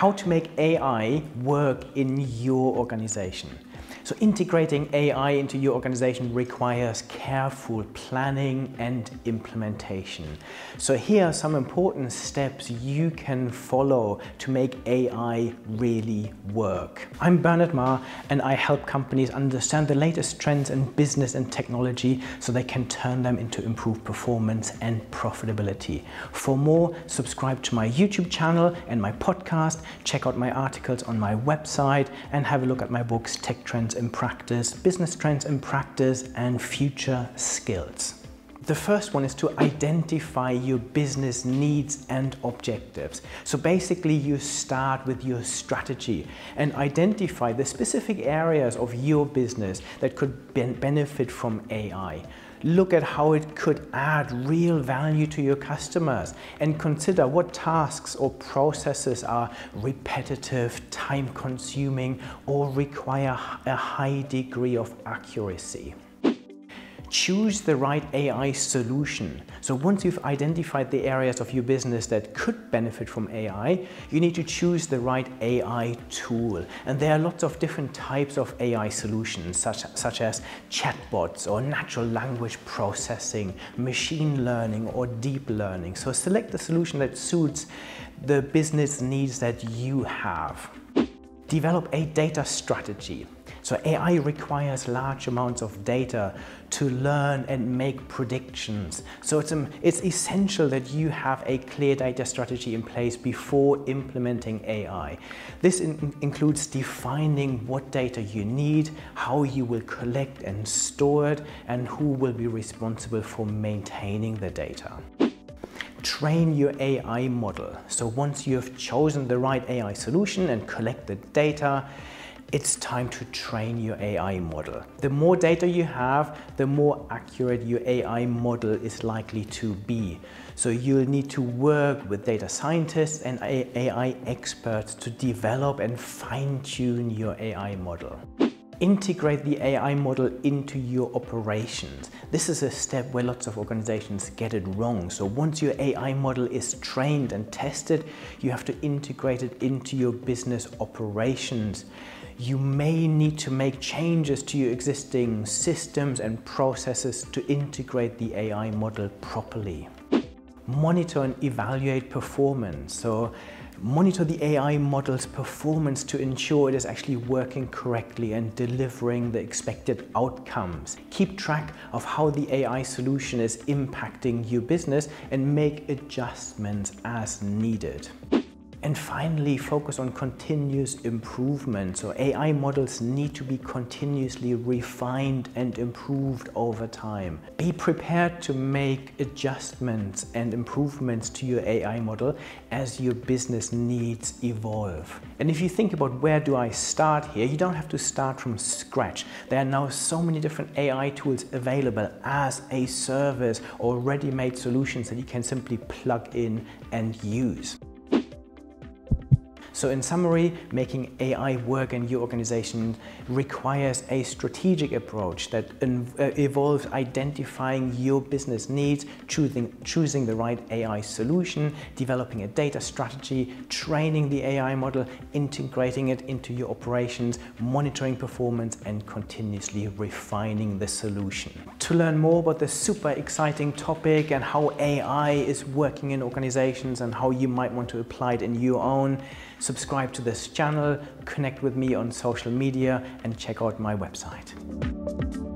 how to make AI work in your organization. So integrating AI into your organization requires careful planning and implementation. So here are some important steps you can follow to make AI really work. I'm Bernard Marr and I help companies understand the latest trends in business and technology so they can turn them into improved performance and profitability. For more, subscribe to my YouTube channel and my podcast, check out my articles on my website and have a look at my books Tech Trends in practice, business trends in practice, and future skills. The first one is to identify your business needs and objectives. So basically you start with your strategy and identify the specific areas of your business that could benefit from AI. Look at how it could add real value to your customers and consider what tasks or processes are repetitive, time consuming, or require a high degree of accuracy choose the right AI solution. So once you've identified the areas of your business that could benefit from AI, you need to choose the right AI tool. And there are lots of different types of AI solutions, such, such as chatbots or natural language processing, machine learning or deep learning. So select the solution that suits the business needs that you have. Develop a data strategy. So AI requires large amounts of data to learn and make predictions. So it's, um, it's essential that you have a clear data strategy in place before implementing AI. This in includes defining what data you need, how you will collect and store it, and who will be responsible for maintaining the data train your AI model. So once you have chosen the right AI solution and collected data, it's time to train your AI model. The more data you have, the more accurate your AI model is likely to be. So you'll need to work with data scientists and AI experts to develop and fine tune your AI model integrate the AI model into your operations. This is a step where lots of organizations get it wrong. So once your AI model is trained and tested, you have to integrate it into your business operations. You may need to make changes to your existing systems and processes to integrate the AI model properly. Monitor and evaluate performance. So monitor the AI model's performance to ensure it is actually working correctly and delivering the expected outcomes. Keep track of how the AI solution is impacting your business and make adjustments as needed. And finally, focus on continuous improvement. So AI models need to be continuously refined and improved over time. Be prepared to make adjustments and improvements to your AI model as your business needs evolve. And if you think about where do I start here, you don't have to start from scratch. There are now so many different AI tools available as a service or ready-made solutions that you can simply plug in and use. So in summary, making AI work in your organization requires a strategic approach that uh, involves identifying your business needs, choosing, choosing the right AI solution, developing a data strategy, training the AI model, integrating it into your operations, monitoring performance, and continuously refining the solution. To learn more about this super exciting topic and how AI is working in organizations and how you might want to apply it in your own, subscribe to this channel, connect with me on social media and check out my website.